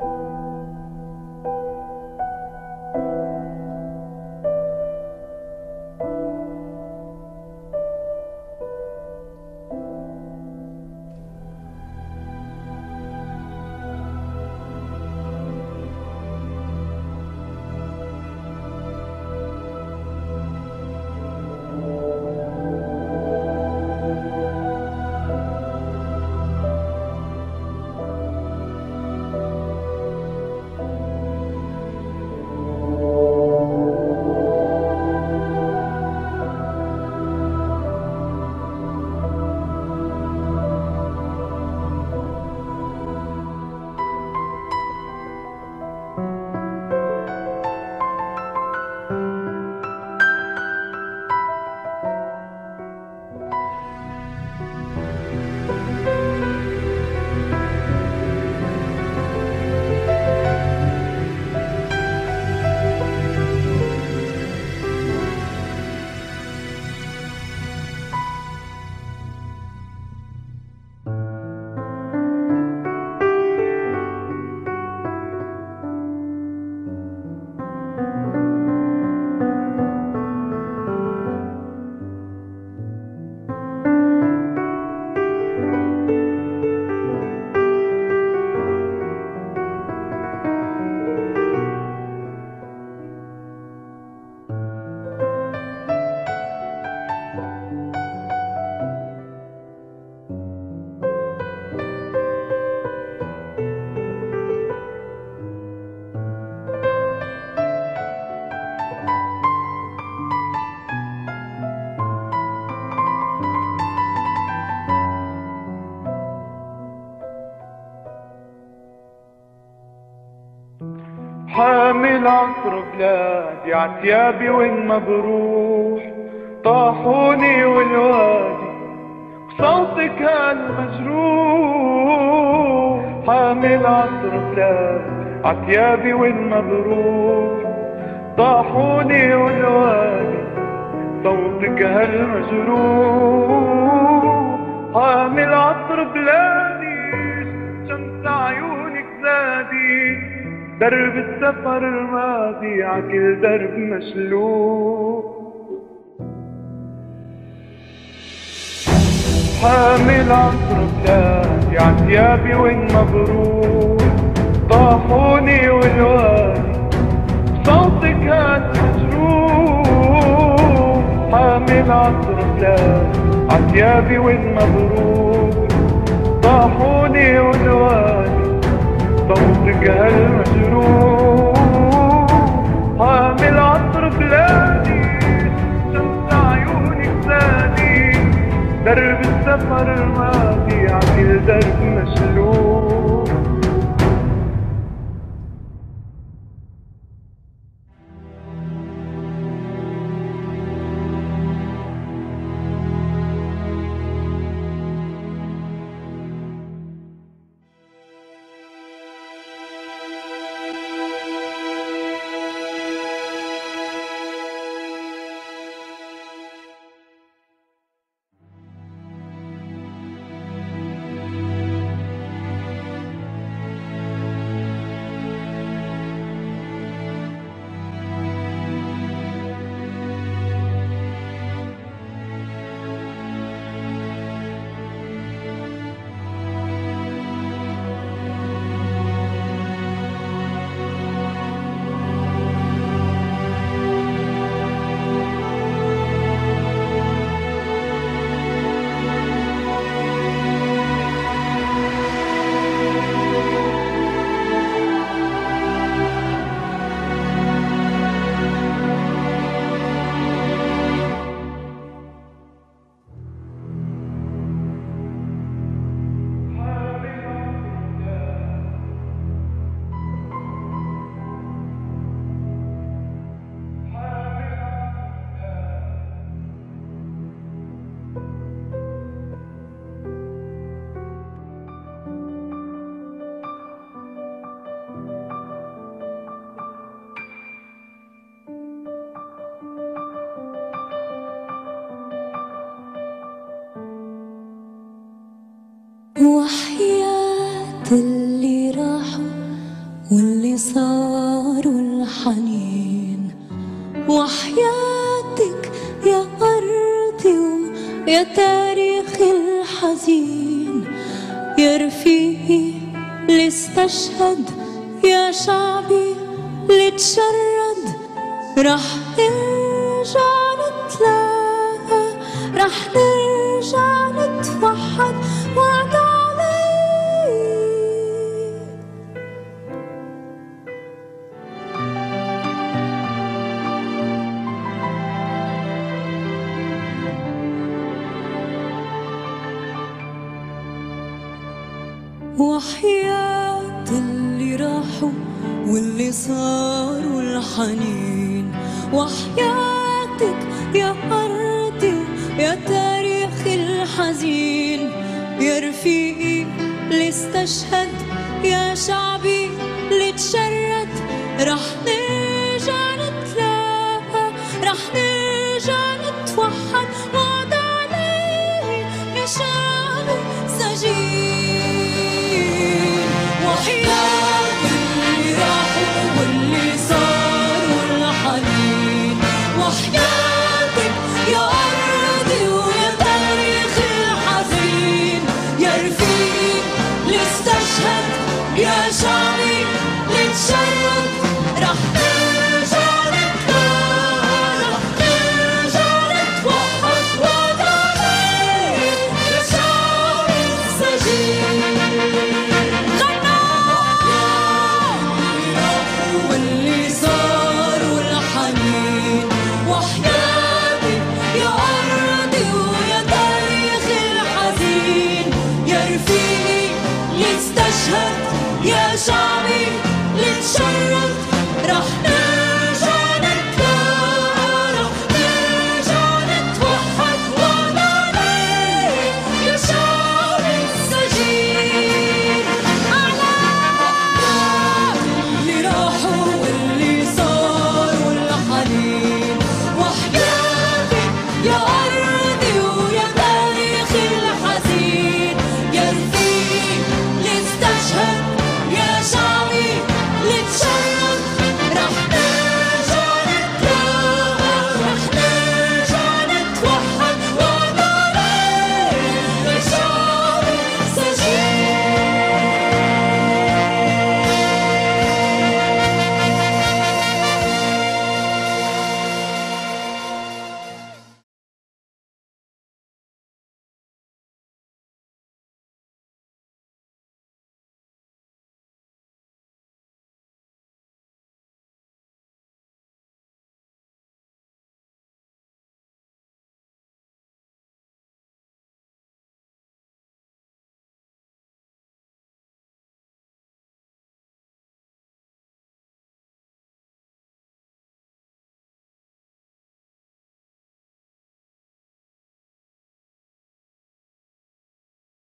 حامل عتيابي وين ما بروح طاحوني والوادي بصوتك هالمجروح حامل عطر بلادي عتيابي وين ما بروح طاحوني والوادي صوتك هالمجروح. حامل عطر بلادي درب السفر الماضي عكل درب مشلوق حامل عطر بلادي عتيابي وين مبروك طاحوني والوادي صوتك هاد مجروح حامل عطر بلادي عتيابي وين مبروك طاحوني والوادي صوتك هالمجروح درب وحياة اللي راحوا واللي صاروا الحنين. وحياتك يا أرضي ويا تاريخي الحزين. يا رفيقي اللي استشهد يا شعبي اللي تشرد راح ارجع وحياة اللي راحوا واللي صاروا الحنين. وحياتك يا أرضي يا تاريخ الحزين. يا رفيقي اللي استشهد يا شعبي اللي تشرد رح